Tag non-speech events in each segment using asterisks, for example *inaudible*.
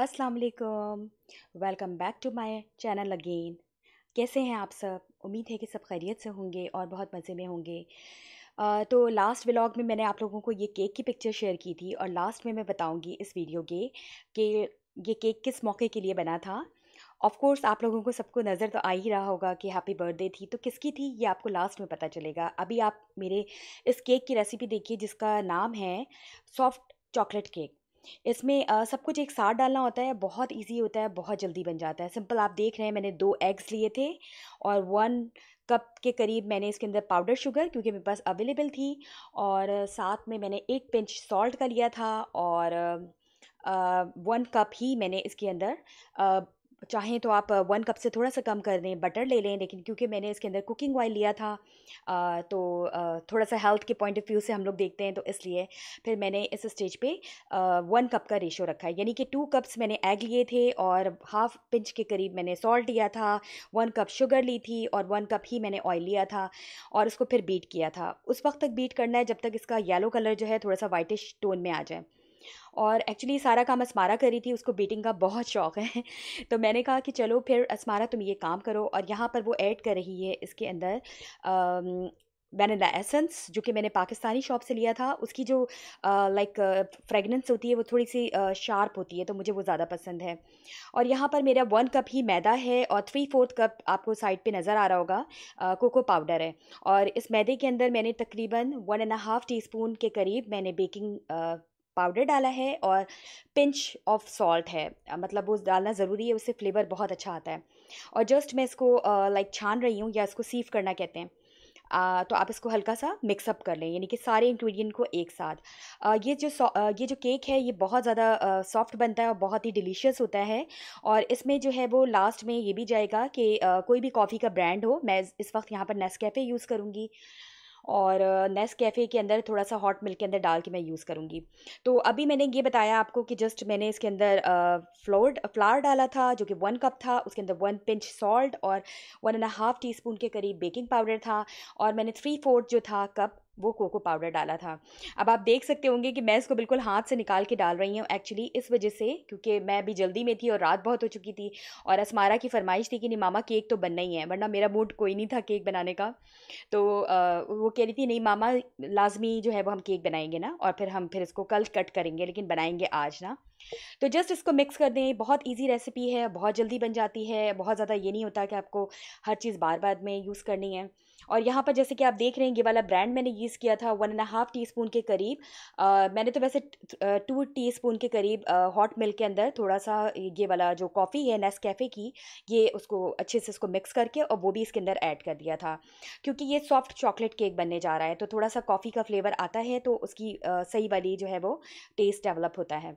अस्सलाम वालेकुम welcome back to my channel again कैसे हैं आप सब? उम्मीद है कि सब खैरियत से होंगे और बहुत मज़े में होंगे। तो लास्ट व्लॉग में मैंने आप लोगों को ये केक की पिक्चर शेयर की थी और लास्ट में मैं बताऊँगी इस वीडियो के कि ये केक किस मौके के लिए बना था। ऑफ़ कोर्स आप लोगों को सबको नज़र तो आ ही रहा होगा कि हैप्पी बर्थडे थी तो किसकी थी, ये आपको लास्ट में पता चलेगा। अभी आप मेरे इस केक की रेसिपी देखिए जिसका नाम है सॉफ्ट चॉकलेट केक इसमें आ, सब कुछ एक साथ डालना होता है बहुत इजी होता है बहुत जल्दी बन जाता है। सिंपल आप देख रहे हैं मैंने दो एग्स लिए थे और वन कप के करीब मैंने इसके अंदर पाउडर शुगर क्योंकि मेरे पास अवेलेबल थी और साथ में मैंने एक पिंच सॉल्ट का लिया था और वन कप ही मैंने इसके अंदर चाहें तो आप वन कप से थोड़ा-सा कम कर दें, बटर ले लें, लेकिन क्योंकि मैंने इसके अंदर कुकिंग ऑयल लिया था तो अ, थोड़ा-सा हेल्थ के पॉइंट ऑफ़ व्यू से हम लोग देखते हैं, तो इसलिए फिर मैंने इस स्टेज पे 1 कप का रेशो रखा है। यानी कि टू कप्स मैंने एग लिए थे और हाफ़ पिंच के करीब मैंने सॉल्ट लिया था, वन कप शुगर ली थी और वन कप ही मैंने ऑयल लिया था और उसको फिर बीट किया था। उस वक़्त तक बीट करना है जब तक इसका येलो कलर जो है थोड़ा-सा व्हाइटिश टोन में आ जाए। और एक्चुअली सारा काम अस्मारा कर रही थी, उसको बेटिंग का बहुत शौक है। *laughs* तो मैंने कहा कि चलो फिर अस्मारा तुम ये काम करो और यहाँ पर वो ऐड कर रही है इसके अंदर वैनिला एसेंस जो कि मैंने पाकिस्तानी शॉप से लिया था। उसकी जो लाइक फ्रेगनेंस होती है वो थोड़ी-सी अ, शार्प होती है, तो मुझे वो ज़्यादा पसंद है। और यहाँ पर मेरा वन कप ही मैदा है और 3/4 कप आपको साइड पे नज़र आ रहा होगा अ, कोको पाउडर है। और इस मैदे के अंदर मैंने तकरीबन वन एंड हाफ़ टीस्पून के करीब मैंने बेकिंग पाउडर डाला है और पिंच ऑफ़ सॉल्ट है। मतलब वो डालना ज़रूरी है उससे फ्लेवर बहुत अच्छा आता है। और जस्ट मैं इसको लाइक छान रही हूँ या इसको सीव करना कहते हैं अ, तो आप इसको हल्का सा मिक्सअप कर लें यानी कि सारे इंग्रेडिएंट को एक साथ। अ, ये जो अ, ये जो केक है ये बहुत ज़्यादा सॉफ्ट बनता है और बहुत ही डिलीशियस होता है। और इसमें जो है वो लास्ट में ये भी जाएगा कि कोई भी कॉफ़ी का ब्रांड हो मैं इस वक्त यहाँ पर नेस्कैफ़े यूज़ करूँगी। और नेस कैफ़े के अंदर थोड़ा-सा हॉट मिल्क के अंदर डाल के मैं यूज़ करूँगी। तो अभी मैंने ये बताया आपको कि जस्ट मैंने इसके अंदर फ्लोर फ्लावर डाला था जो कि वन कप था, उसके अंदर वन पिंच सॉल्ट और one and half teaspoon के करीब बेकिंग पाउडर था और मैंने 3/4 जो था कप वो कोको पाउडर डाला था। अब आप देख सकते होंगे कि मैं इसको बिल्कुल हाथ से निकाल के डाल रही हूँ एक्चुअली इस वज़ह से क्योंकि मैं अभी जल्दी में थी और रात बहुत हो चुकी थी और असमारा की फ़रमाइश थी कि नहीं मामा केक तो बनना ही है, वरना मेरा मूड कोई नहीं था केक बनाने का। तो आ, वो कह रही थी नहीं मामा लाज़मी जो है वो हम केक बनाएँगे ना और फिर हम फिर इसको कल कट करेंगे लेकिन बनाएँगे आज ना। तो जस्ट इसको मिक्स कर दें, बहुत ईज़ी रेसिपी है, बहुत जल्दी बन जाती है, बहुत ज़्यादा ये नहीं होता कि आपको हर चीज़ बार-बार में यूज़ करनी है। और यहाँ पर जैसे कि आप देख रहे हैं ये वाला ब्रांड मैंने यूज़ किया था वन एंड हाफ़ टीस्पून के करीब अ, मैंने तो वैसे टू टी 2 टीस्पून के करीब हॉट मिल्क के अंदर थोड़ा-सा ये वाला जो कॉफ़ी है नेस कैफ़े की, ये उसको अच्छे से इसको मिक्स करके और वो भी इसके अंदर ऐड कर दिया था। क्योंकि ये सॉफ्ट चॉकलेट केक बनने जा रहा है, तो थोड़ा-सा कॉफ़ी का फ्लेवर आता है तो उसकी अ, सही वाली जो है वो टेस्ट डेवलप होता है।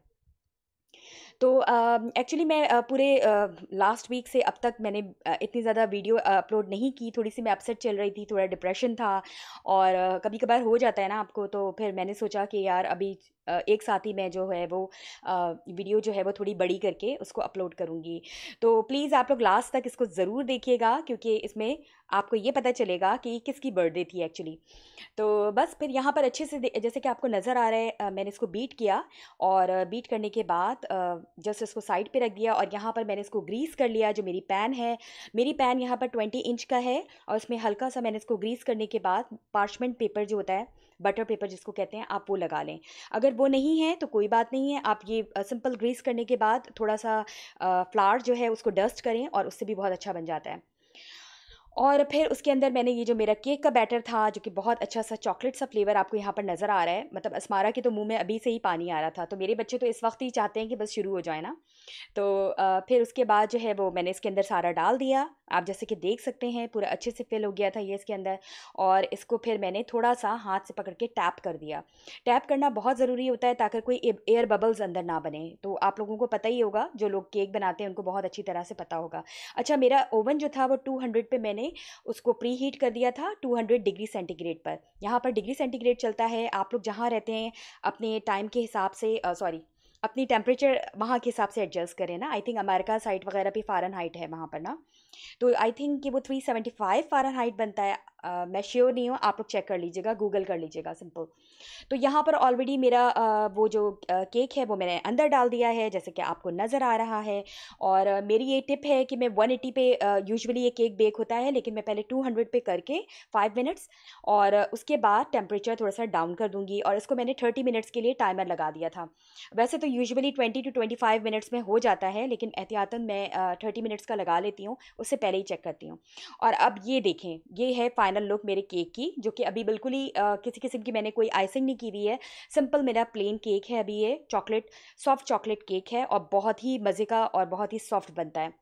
तो एक्चुअली मैं पूरे लास्ट वीक से अब तक मैंने इतनी ज़्यादा वीडियो अपलोड नहीं की, थोड़ी-सी मैं अपसेट चल रही थी, थोड़ा डिप्रेशन था और कभी-कभार हो जाता है ना आपको, तो फिर मैंने सोचा कि यार अभी एक साथ ही मैं जो है वो वीडियो जो है वो थोड़ी बड़ी करके उसको अपलोड करूँगी। तो प्लीज़ आप लोग लास्ट तक इसको ज़रूर देखिएगा क्योंकि इसमें आपको ये पता चलेगा कि किसकी बर्थडे थी एक्चुअली। तो बस फिर यहाँ पर अच्छे से जैसे कि आपको नज़र आ रहा है मैंने इसको बीट किया और बीट करने के बाद जस्ट इसको साइड पे रख दिया और यहाँ पर मैंने इसको ग्रीस कर लिया, जो मेरी पैन है। मेरी पैन यहाँ पर 20 इंच का है और उसमें हल्का सा मैंने इसको ग्रीस करने के बाद पार्चमेंट पेपर जो होता है, बटर पेपर जिसको कहते हैं, आप वो लगा लें। अगर वो नहीं है तो कोई बात नहीं है, आप ये सिंपल ग्रीस करने के बाद थोड़ा सा फ्लावर जो है उसको डस्ट करें और उससे भी बहुत अच्छा बन जाता है। और फिर उसके अंदर मैंने ये जो मेरा केक का बैटर था, जो कि बहुत अच्छा सा चॉकलेट सा फ्लेवर आपको यहाँ पर नज़र आ रहा है मतलब अस्मारा के तो मुँह में अभी से ही पानी आ रहा था। तो मेरे बच्चे तो इस वक्त ही चाहते हैं कि बस शुरू हो जाए ना। तो फिर उसके बाद जो है वो मैंने इसके अंदर सारा डाल दिया। आप जैसे कि देख सकते हैं, पूरा अच्छे से फिल हो गया था ये इसके अंदर और इसको फिर मैंने थोड़ा सा हाथ से पकड़ के टैप कर दिया। टैप करना बहुत ज़रूरी होता है ताकि कोई एयर बबल्स अंदर ना बने। तो आप लोगों को पता ही होगा, जो लोग केक बनाते हैं, उनको बहुत अच्छी तरह से पता होगा। अच्छा मेरा ओवन जो था वो 200 पे मैंने उसको प्री हीट कर दिया था 200 डिग्री सेंटीग्रेड पर। यहाँ पर डिग्री सेंटीग्रेड चलता है। आप लोग जहाँ रहते हैं, अपने टाइम के हिसाब से सॉरी अपनी टेम्परेचर वहाँ के हिसाब से एडजस्ट करें ना। आई थिंक अमेरिका साइड वगैरह भी फ़ारन हाइट है वहाँ पर ना। तो आई थिंक कि वो 375 फ़ारेनहाइट बनता है। मैं श्योर नहीं हूँ, आप लोग चेक कर लीजिएगा गूगल कर लीजिएगा सिंपल तो यहाँ पर ऑलरेडी मेरा वो जो केक है वो मैंने अंदर डाल दिया है, जैसे कि आपको नज़र आ रहा है और मेरी ये टिप है कि मैं 180 पे यूजुअली ये केक बेक होता है, लेकिन मैं पहले 200 पे करके फाइव मिनट्स और उसके बाद टेम्परेचर थोड़ा सा डाउन कर दूँगी और इसको मैंने थर्टी मिनट्स के लिए टाइमर लगा दिया था। वैसे तो usually twenty to twenty minutes में हो जाता है, लेकिन एहतियातन मैं थर्टी मिनट्स का लगा लेती हूँ, उससे पहले ही चेक करती हूँ। और अब ये देखें, ये है लुक मेरे केक की, जो कि अभी बिल्कुल ही किसी किस्म की मैंने कोई आइसिंग नहीं की हुई है। सिंपल मेरा प्लेन केक है अभी ये चॉकलेट सॉफ्ट चॉकलेट केक है और बहुत ही मज़े का और बहुत ही सॉफ्ट बनता है।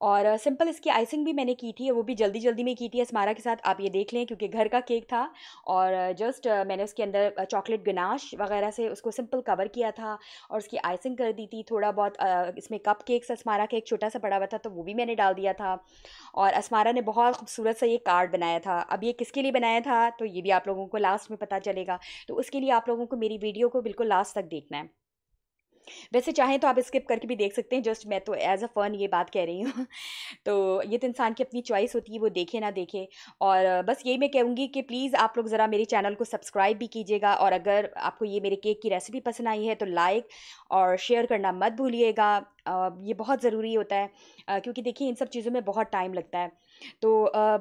और सिंपल इसकी आइसिंग भी मैंने की थी वो भी जल्दी जल्दी में की थी स्मारा के साथ, आप ये देख लें क्योंकि घर का केक था और जस्ट मैंने उसके अंदर चॉकलेट गनाश वगैरह से उसको सिंपल कवर किया था और उसकी आइसिंग कर दी थी थोड़ा बहुत इसमें कप केक्स, अस्मारा का एक छोटा सा पड़ा हुआ था तो वो भी मैंने डाल दिया था और अस्मारा ने बहुत खूबसूरत सा ये कार्ड बनाया था। अब ये किसके लिए बनाया था? तो ये भी आप लोगों को लास्ट में पता चलेगा। तो उसके लिए आप लोगों को मेरी वीडियो को बिल्कुल लास्ट तक देखना है। वैसे चाहें तो आप स्किप करके भी देख सकते हैं जस्ट मैं तो एज अ फ़न ये बात कह रही हूँ। *laughs* तो ये तो इंसान की अपनी चॉइस होती है, वो देखे ना देखे। और बस यही मैं कहूँगी कि प्लीज़ आप लोग ज़रा मेरे चैनल को सब्सक्राइब भी कीजिएगा और अगर आपको ये मेरे केक की रेसिपी पसंद आई है तो लाइक और शेयर करना मत भूलिएगा। ये बहुत ज़रूरी होता है। क्योंकि देखिए इन सब चीज़ों में बहुत टाइम लगता है। तो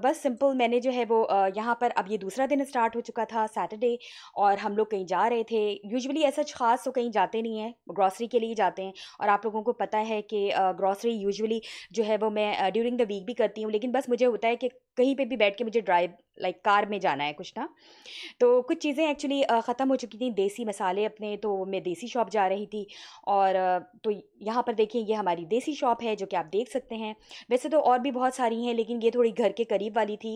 बस सिंपल मैंने जो है वो यहाँ पर अब ये दूसरा दिन स्टार्ट हो चुका था सैटरडे और हम लोग कहीं जा रहे थे। यूजुअली ऐसा ख़ास तो कहीं जाते नहीं हैं, ग्रॉसरी के लिए जाते हैं और आप लोगों को पता है कि ग्रॉसरी यूजुअली जो है वो मैं ड्यूरिंग द वीक भी करती हूँ लेकिन बस मुझे होता है कि कहीं पे भी बैठ के मुझे ड्राइव, लाइक कार में जाना है कुछ ना। तो कुछ चीज़ें एक्चुअली ख़त्म हो चुकी थी, देसी मसाले अपने तो मैं देसी शॉप जा रही थी और तो यहाँ पर देखिए ये हमारी देसी शॉप है जो कि आप देख सकते हैं। वैसे तो और भी बहुत सारी हैं लेकिन ये थोड़ी घर के करीब वाली थी।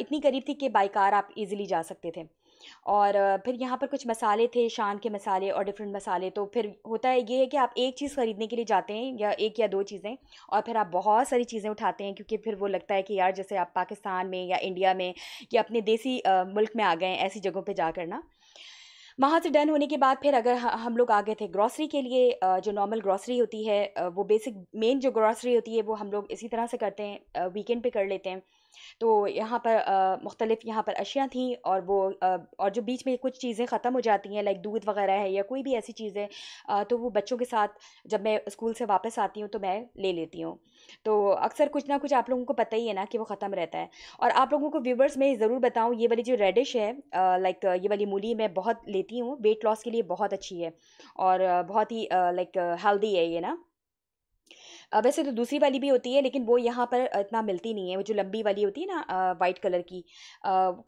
इतनी करीब थी कि बाई कार आप इजीली जा सकते थे। और फिर यहाँ पर कुछ मसाले थे शान के मसाले और डिफरेंट मसाले। तो फिर होता है ये है कि आप एक चीज़ ख़रीदने के लिए जाते हैं या एक या दो चीज़ें और फिर आप बहुत सारी चीज़ें उठाते हैं क्योंकि फिर वो लगता है कि यार जैसे आप पाकिस्तान में या इंडिया में या अपने देसी मुल्क में आ गए ऐसी जगहों पर जा कर ना। वहाँ से डन होने के बाद फिर अगर हम लोग आ गए थे ग्रॉसरी के लिए जो नॉर्मल ग्रॉसरी होती है वो बेसिक मेन जो ग्रॉसरी होती है, वो हम लोग इसी तरह से करते हैं वीकेंड पे कर लेते हैं। तो यहाँ पर मुख्तलिफ़ यहाँ पर अशिया थी और वो और जो बीच में कुछ चीज़ें ख़त्म हो जाती हैं लाइक दूध वगैरह है या कोई भी ऐसी चीज़ें तो वो बच्चों के साथ जब मैं स्कूल से वापस आती हूँ तो मैं ले लेती हूँ। तो अक्सर कुछ ना कुछ आप लोगों को पता ही है ना कि वो ख़त्म रहता है। और आप लोगों को व्यूवर्स में ज़रूर बताऊँ, ये वाली जो रेडिश है लाइक ये वाली मूली मैं बहुत लेती हूँ वेट लॉस के लिए बहुत अच्छी है और बहुत ही लाइक हेल्दी है ये ना। वैसे तो दूसरी वाली भी होती है, लेकिन वो यहाँ पर इतना मिलती नहीं है। वो जो लंबी वाली होती है ना वाइट कलर की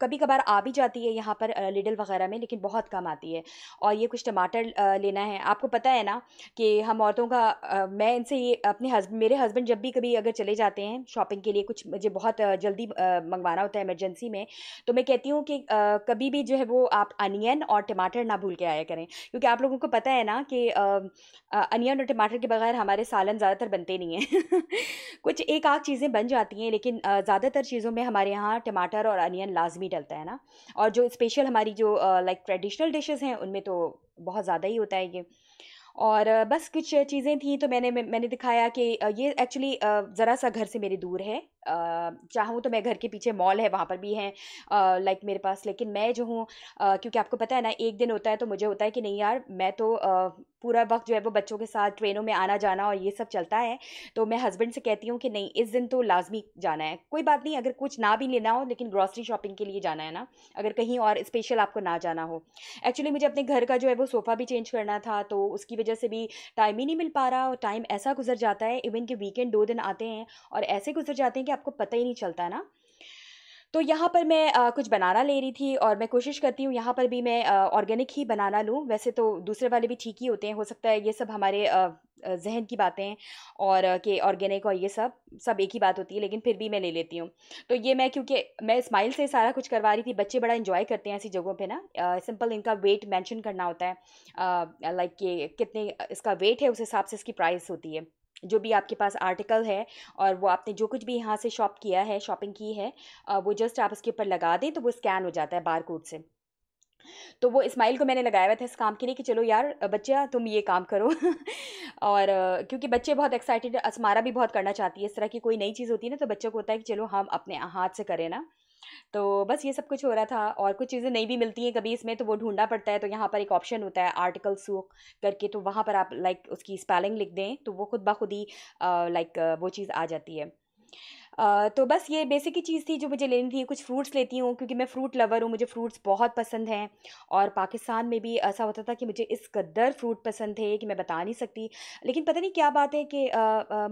कभी कभार आ भी जाती है यहाँ पर लिडल वगैरह में, लेकिन बहुत कम आती है। और ये कुछ टमाटर लेना है। आपको पता है ना कि हम औरतों का मैं इनसे ये अपने हस्बैंड मेरे हस्बैंड जब भी कभी अगर चले जाते हैं शॉपिंग के लिए, कुछ मुझे बहुत जल्दी मंगवाना होता है इमरजेंसी में तो मैं कहती हूँ कि कभी भी जो है वो आप अनियन और टमाटर ना भूल के आया करें। क्योंकि आप लोगों को पता है ना कि अनियन और टमाटर के बगैर हमारे सालन ज़्यादातर बनते बनते नहीं हैं। *laughs* कुछ एक आध चीज़ें बन जाती हैं, लेकिन ज़्यादातर चीज़ों में हमारे यहाँ टमाटर और अनियन लाजमी डलता है ना? और जो स्पेशल हमारी जो लाइक ट्रेडिशनल डिशेज़ हैं, उनमें तो बहुत ज़्यादा ही होता है ये। और बस कुछ चीज़ें थी तो मैंने मैंने दिखाया कि ये एक्चुअली ज़रा सा घर से मेरी दूर है। चाहूँ तो मैं घर के पीछे मॉल है, वहाँ पर भी हैं लाइक मेरे पास। लेकिन मैं जो हूँ क्योंकि आपको पता है ना, एक दिन होता है तो मुझे होता है कि नहीं यार, मैं तो पूरा वक्त जो है वो बच्चों के साथ ट्रेनों में आना जाना और ये सब चलता है। तो मैं हस्बैंड से कहती हूँ कि नहीं, इस दिन तो लाजमी जाना है। कोई बात नहीं, अगर कुछ ना भी लेना हो, लेकिन ग्रॉसरी शॉपिंग के लिए जाना है ना, अगर कहीं और स्पेशल आपको ना जाना हो। एक्चुअली मुझे अपने घर का जो है वो सोफ़ा भी चेंज करना था तो उसकी वजह से भी टाइम ही नहीं मिल पा रहा और टाइम ऐसा गुजर जाता है इवन कि वीकेंड दो दिन आते हैं और ऐसे गुजर जाते हैं कि आपको पता ही नहीं चलता ना। तो यहाँ पर मैं आ, कुछ बनाना ले रही थी और मैं कोशिश करती हूँ यहाँ पर भी मैं ऑर्गेनिक ही बनाना लूँ। वैसे तो दूसरे वाले भी ठीक ही होते हैं हो सकता है ये सब हमारे जहन की बातें और के ऑर्गेनिक और ये सब सब एक ही बात होती है लेकिन फिर भी मैं ले लेती हूँ। तो ये मैं क्योंकि मैं स्माइल से सारा कुछ करवा रही थी बच्चे बड़ा इन्जॉय करते हैं ऐसी जगहों पे ना। सिंपल इनका वेट मेंशन करना होता है लाइक कि कितने इसका वेट है उस हिसाब से इसकी प्राइस होती है। जो भी आपके पास आर्टिकल है और वो आपने जो कुछ भी यहाँ से शॉप किया है शॉपिंग की है वो जस्ट आप उसके ऊपर लगा दें तो वो स्कैन हो जाता है बार कोड से। तो वो इस्माइल को मैंने लगाया हुआ था इस काम के लिए कि चलो यार बच्चा, तुम ये काम करो। *laughs* और क्योंकि बच्चे बहुत एक्साइटेड असमारा भी बहुत करना चाहती है। इस तरह की कोई नई चीज़ होती है ना तो बच्चों को होता है कि चलो हम अपने हाथ से करें ना। तो बस ये सब कुछ हो रहा था और कुछ चीज़ें नहीं भी मिलती हैं कभी इसमें तो वो ढूंढना पड़ता है। तो यहाँ पर एक ऑप्शन होता है आर्टिकल सूख करके तो वहाँ पर आप लाइक उसकी स्पेलिंग लिख दें तो वो खुद ब खुद ही लाइक वो चीज़ आ जाती है। तो बस ये बेसिक ही चीज़ थी जो मुझे लेनी थी, कुछ फ्रूट्स लेती हूँ, क्योंकि मैं फ्रूट लवर हूँ, मुझे फ्रूट्स बहुत पसंद हैं। और पाकिस्तान में भी ऐसा होता था कि मुझे इस कदर फ्रूट पसंद थे कि मैं बता नहीं सकती। लेकिन पता नहीं क्या बात है कि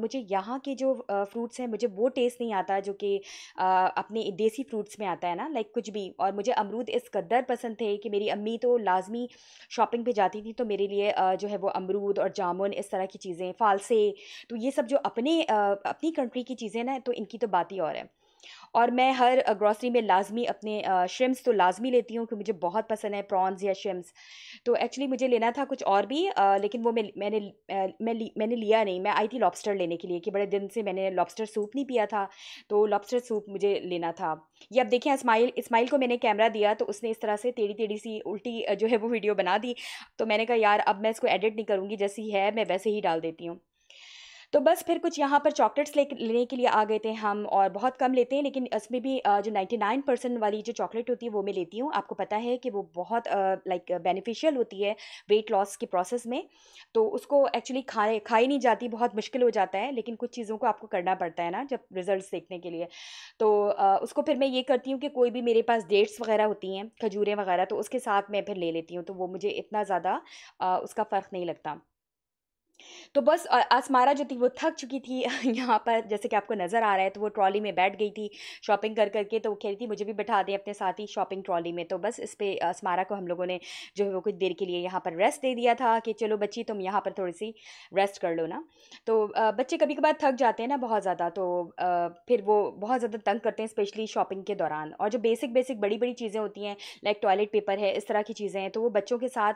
मुझे यहाँ के जो फ्रूट्स हैं, मुझे वो टेस्ट नहीं आता जो कि अपने देसी फ्रूट्स में आता है ना, लाइक कुछ भी। और मुझे अमरूद इस कदर पसंद थे कि मेरी अम्मी तो लाजमी शॉपिंग पे जाती थी तो मेरे लिए जो है वो अमरूद और जामुन इस तरह की चीज़ें, फालसे तो ये सब जो अपने अपनी कंट्री की चीज़ें ना तो इनकी तो बात ही और है। और मैं हर ग्रॉसरी में लाजमी अपने श्रिम्स तो लाजमी लेती हूँ क्योंकि मुझे बहुत पसंद है प्रॉन्स या श्रिम्स तो एक्चुअली मुझे लेना था कुछ और भी आ, लेकिन वो मैं मैंने मैं ली, मैंने लिया नहीं। मैं आई थी लॉबस्टर लेने के लिए कि बड़े दिन से मैंने लॉबस्टर सूप नहीं पिया था तो लॉबस्टर सूप मुझे लेना था। ये अब देखें इस्माइल इस्माइल को मैंने कैमरा दिया तो उसने इस तरह से टेढ़ी टेढ़ी सी उल्टी जो है वो वीडियो बना दी। तो मैंने कहा यार अब मैं इसको एडिट नहीं करूँगी जैसी है मैं वैसे ही डाल देती हूँ। तो बस फिर कुछ यहाँ पर चॉकलेट्स ले लेने के लिए आ गए थे हम और बहुत कम लेते हैं, लेकिन इसमें भी जो नाइन्टी नाइन परसेंट वाली जो चॉकलेट होती है वो मैं लेती हूँ। आपको पता है कि वो बहुत लाइक बेनिफिशियल होती है वेट लॉस के प्रोसेस में। तो उसको एक्चुअली खाए, खाई नहीं जाती, बहुत मुश्किल हो जाता है, लेकिन कुछ चीज़ों को आपको करना पड़ता है ना जब रिज़ल्ट देखने के लिए। तो उसको फिर मैं ये करती हूँ कि कोई भी मेरे पास डेट्स वगैरह होती हैं, खजूरें वगैरह तो उसके साथ मैं फिर ले लेती हूँ तो वो मुझे इतना ज़्यादा उसका फ़र्क नहीं लगता। तो बस आसमारा जो थी, वो थक चुकी थी *laughs* यहाँ पर। जैसे कि आपको नज़र आ रहा है तो वो ट्रॉली में बैठ गई थी शॉपिंग कर करके तो वो कह रही थी, मुझे भी बैठा दें अपने साथ ही शॉपिंग ट्रॉली में। तो बस इस पर आसमारा को हम लोगों ने जो है वो कुछ देर के लिए यहाँ पर रेस्ट दे दिया था कि, चलो बच्ची, तुम यहाँ पर थोड़ी सी रेस्ट कर लो ना। तो बच्चे कभी कभार थक जाते हैं ना बहुत ज़्यादा तो फिर वो बहुत ज़्यादा तंग करते हैं, स्पेशली शॉपिंग के दौरान। और जो बेसिक बेसिक बड़ी बड़ी चीज़ें होती हैं, लाइक टॉयलेट पेपर है, इस तरह की चीज़ें हैं तो वो बच्चों के साथ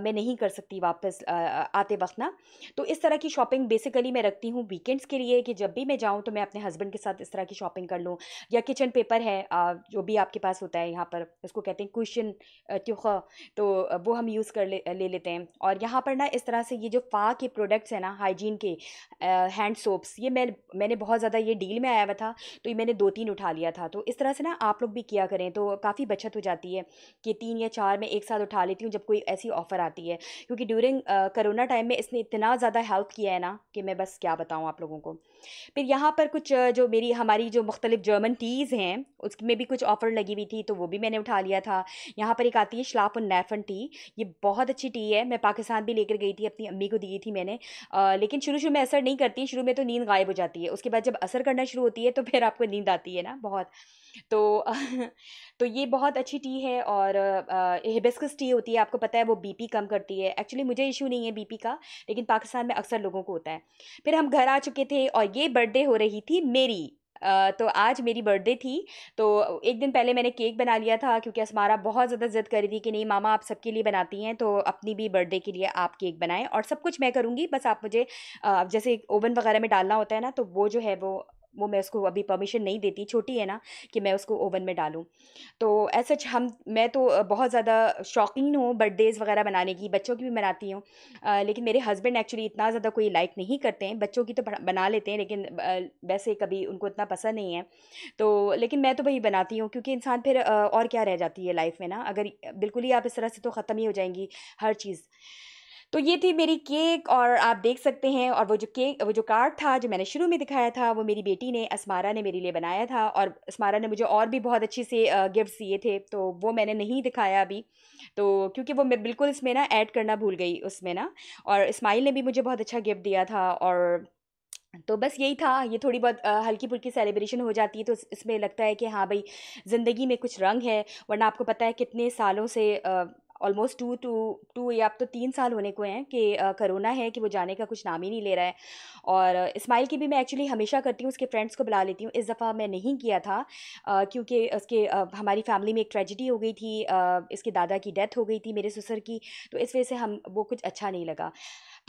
मैं नहीं कर सकती वापस आते वक्त ना। तो इस तरह की शॉपिंग बेसिकली मैं रखती हूँ वीकेंड्स के लिए कि जब भी मैं जाऊँ तो मैं अपने हस्बैंड के साथ इस तरह की शॉपिंग कर लूँ। या किचन पेपर है जो भी आपके पास होता है यहाँ पर उसको कहते हैं क्वेश्चन त्योखा तो वो हम यूज़ कर ले ले लेते हैं। और यहाँ पर ना इस तरह से ये जो फा के प्रोडक्ट्स हैं ना हाइजीन के हैंड सोप्स ये मैं, मैंने बहुत ज़्यादा ये डील में आया हुआ था तो ये मैंने दो तीन उठा लिया था। तो इस तरह से ना आप लोग भी किया करें तो काफ़ी बचत हो जाती है कि तीन या चार मैं एक साथ उठा लेती हूँ जब कोई ऐसी ऑफ़र आती है। क्योंकि ड्यूरिंग करोना टाइम में इसने इतना ज़्यादा हेल्प किया है ना कि मैं बस क्या बताऊँ आप लोगों को। फिर यहाँ पर कुछ जो मेरी हमारी जो मुख्तलिफ़ जर्मन टीज़ हैं उसमें भी कुछ ऑफ़र लगी हुई थी तो वो भी मैंने उठा लिया था। यहाँ पर एक आती है शलाफ नैफन टी ये बहुत अच्छी टी है। मैं पाकिस्तान भी लेकर गई थी अपनी अम्मी को दी थी मैंने। आ, लेकिन शुरू शुरू में असर नहीं करती शुरू में तो नींद गायब हो जाती है। उसके बाद जब असर करना शुरू होती है तो फिर आपको नींद आती है ना बहुत। तो *laughs* तो ये बहुत अच्छी टी है और हिबिस्कस टी होती है, आपको पता है वो बीपी कम करती है। एक्चुअली मुझे इशू नहीं है बीपी का, लेकिन पाकिस्तान में अक्सर लोगों को होता है। फिर हम घर आ चुके थे और ये बर्थडे हो रही थी मेरी तो आज मेरी बर्थडे थी। तो एक दिन पहले मैंने केक बना लिया था, क्योंकि असमारा बहुत ज़्यादा ज़िद कर रही थी कि नहीं, मामा आप सबके लिए बनाती हैं तो अपनी भी बर्थडे के लिए आप केक बनाएँ। और सब कुछ मैं करूँगी, बस आप मुझे जैसे ओवन वगैरह में डालना होता है ना तो वो जो है वो वो मैं उसको अभी परमिशन नहीं देती, छोटी है ना, कि मैं उसको ओवन में डालूँ। तो ऐसा हम, मैं तो बहुत ज़्यादा शौकीन हूँ बर्थडेज़ वगैरह बनाने की, बच्चों की भी बनाती हूँ। लेकिन मेरे हस्बैंड एक्चुअली इतना ज़्यादा कोई लाइक नहीं करते हैं, बच्चों की तो बना लेते हैं, लेकिन वैसे कभी उनको इतना पसंद नहीं है। तो लेकिन मैं तो वही बनाती हूँ, क्योंकि इंसान फिर और क्या रह जाती है लाइफ में ना, अगर बिल्कुल ही आप इस तरह से तो ख़त्म ही हो जाएँगी हर चीज़। तो ये थी मेरी केक और आप देख सकते हैं और वो जो केक, वो जो कार्ड था जो मैंने शुरू में दिखाया था, वो मेरी बेटी ने, असमारा ने मेरे लिए बनाया था और असमारा ने मुझे और भी बहुत अच्छी से गिफ्ट दिए थे तो वो मैंने नहीं दिखाया अभी। तो क्योंकि वो मैं बिल्कुल इसमें ना ऐड करना भूल गई उसमें ना, और इस्माइल ने भी मुझे बहुत अच्छा गिफ्ट दिया था और तो बस यही था, ये थोड़ी बहुत हल्की फुल्की सेलिब्रेशन हो जाती है तो इसमें लगता है कि हाँ भाई, ज़िंदगी में कुछ रंग है, वरना आपको पता है कितने सालों से ऑलमोस्ट टू टू टू या अब तो तीन साल होने को हैं कि करोना है कि वो जाने का कुछ नाम ही नहीं ले रहा है। और इस्माइल की भी मैं एक्चुअली हमेशा करती हूँ, उसके फ्रेंड्स को बुला लेती हूँ। इस दफ़ा मैं नहीं किया था क्योंकि उसके हमारी फैमिली में एक ट्रेजिडी हो गई थी इसके दादा की डेथ हो गई थी मेरे ससुर की तो इस वजह से हम, वो कुछ अच्छा नहीं लगा।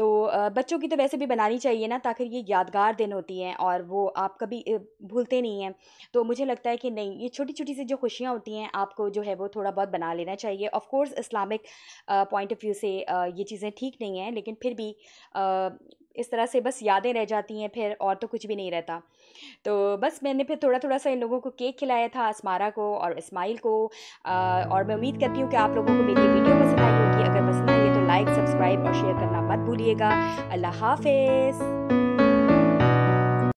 तो बच्चों की तो वैसे भी बनानी चाहिए ना, ताकि ये यादगार दिन होती हैं और वो आप कभी भूलते नहीं हैं। तो मुझे लगता है कि नहीं, ये छोटी छोटी सी जो खुशियाँ होती हैं, आपको जो है वो थोड़ा बहुत बना लेना चाहिए। Of course Islamic point of view से ये चीज़ें ठीक नहीं हैं, लेकिन फिर भी इस तरह से बस यादें रह जाती हैं फिर और तो कुछ भी नहीं रहता। तो बस मैंने फिर थोड़ा थोड़ा सा इन लोगों को केक खिलाया था असमारा को और इस्माइल को और मैं उम्मीद करती हूँ कि आप लोगों को मेरी वीडियो पसंद आई लाइक सब्सक्राइब और शेयर करना मत भूलिएगा। अल्लाह हाफिज़।